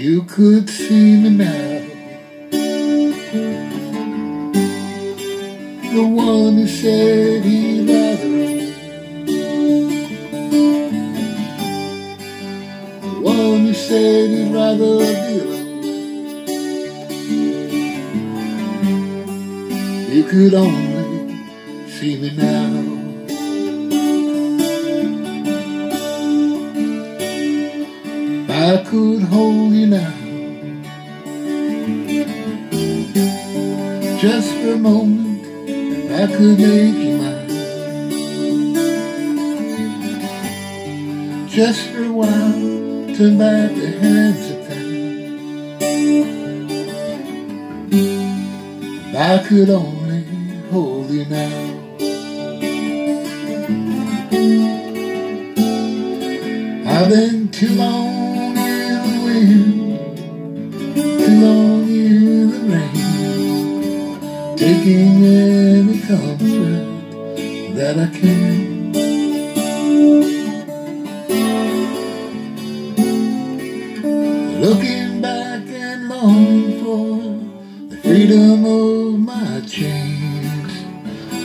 you could see me now. The one who said he'd rather The one who said he'd rather be alone. You could only see me now. I could hold you now. Just for a moment I could make you mine. Just for a while Turn back the hands of time. I could only hold you now. I've been too long long rain, taking any comfort that I can. Looking back and longing for the freedom of my chains,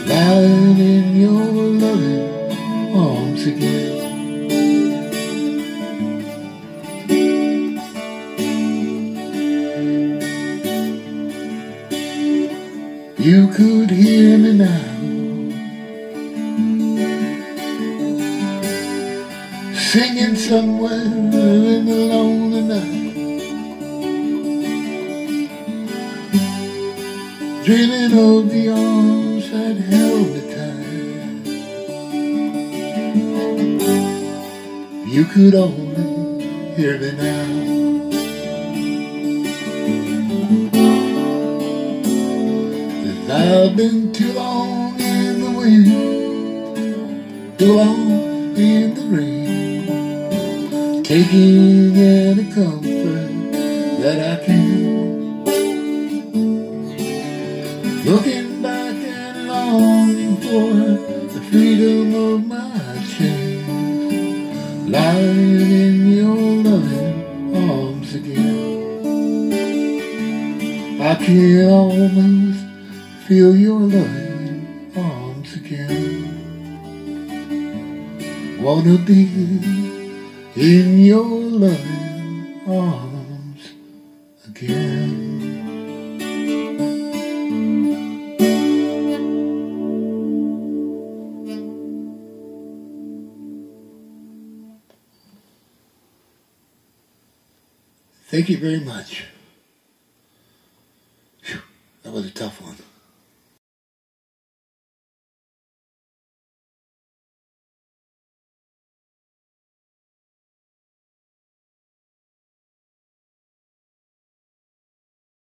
lying in your loving arms again. You could hear me now. Singing somewhere in the lonely night. Dreaming of the arms that held me tight. You could only hear me now I've been too long in the wind, too long in the rain, taking any comfort that I can. Looking back and longing for the freedom of my chains, lying in your loving arms again. I can almost feel your loving arms again. Wanna be in your loving arms again. Thank you very much. Whew, that was a tough one.